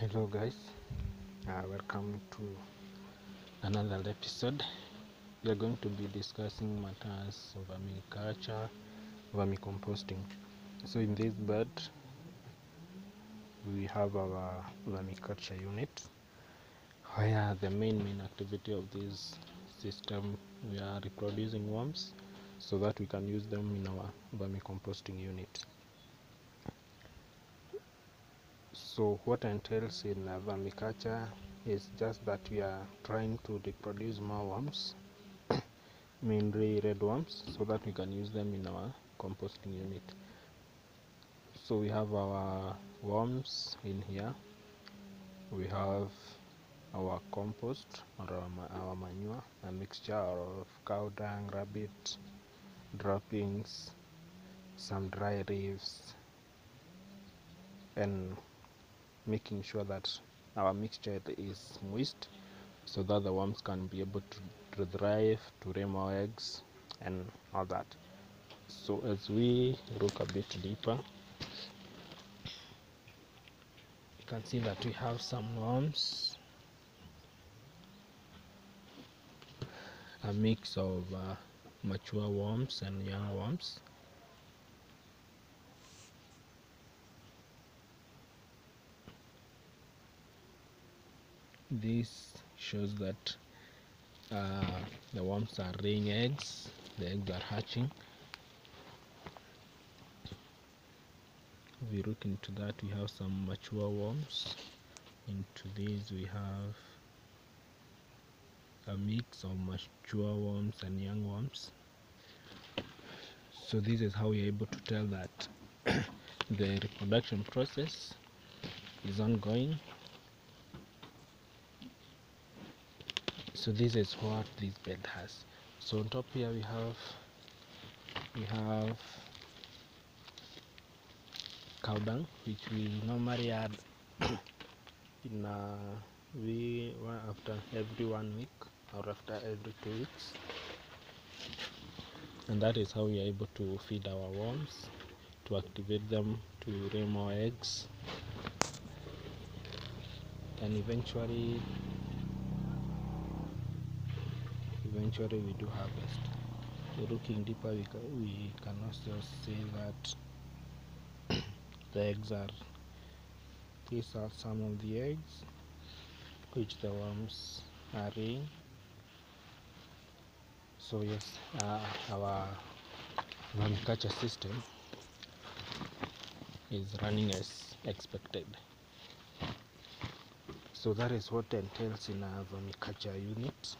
hello guys. Uh, welcome to another episode. We are going to be discussing matters of vermiculture vermicomposting so in this bed we have our vermiculture unit where the main main activity of this system we are reproducing worms so that we can use them in our vermicomposting unit so what entails in uh, vermiculture is just that we are trying to reproduce more worms mainly red worms so that we can use them in our composting unit. So we have our worms in here. We have our compost or our, our manure a mixture of cow dung rabbit droppings some dry leaves and making sure that our mixture is moist so that the worms can be able to, thrive to lay more eggs and all that. So as we look a bit deeper you can see that we have some worms a mix of uh, mature worms and young worms this shows that uh, the worms are laying eggs the eggs are hatching. We look into that we have some mature worms. Into these we have a mix of mature worms and young worms. So this is how we're able to tell that the reproduction process is ongoing so this is what this bed has. So on top here we have we have cow dung which we normally add in uh, we one after every one week or after every two weeks. And that is how we are able to feed our worms to activate them to lay more eggs. And eventually eventually we do harvest. So looking deeper we can, we can also see that the eggs are these are some of the eggs which the worms are laying so yes uh, our vermiculture system is running as expected. So that is what entails in a vermiculture unit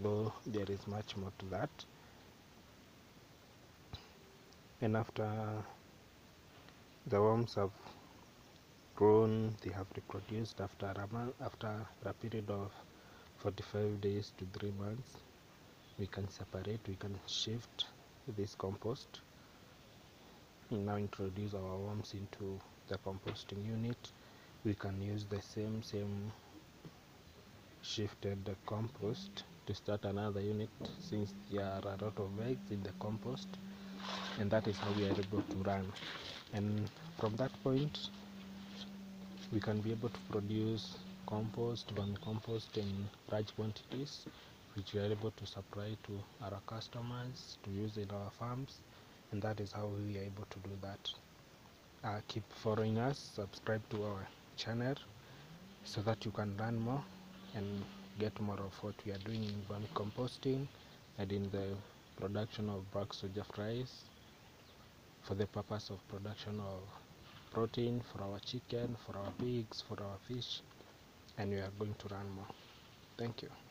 though there is much more to that. And after the worms have grown they have reproduced after a after a period of 45 days to 3 months we can separate we can shift this compost. Now introduce our worms into the composting unit. We can use the same same shifted compost to start another unit since there are a lot of eggs in the compost and that is how we are able to run. And from that point we can be able to produce compost vermicompost in large quantities which we are able to supply to our customers to use in our farms and that is how we are able to do that. Uh, keep following us subscribe to our channel so that you can learn more and get more of what we are doing in vermicomposting and in the production of black soja fries for the purpose of production of protein for our chicken for our pigs for our fish and we are going to run more. Thank you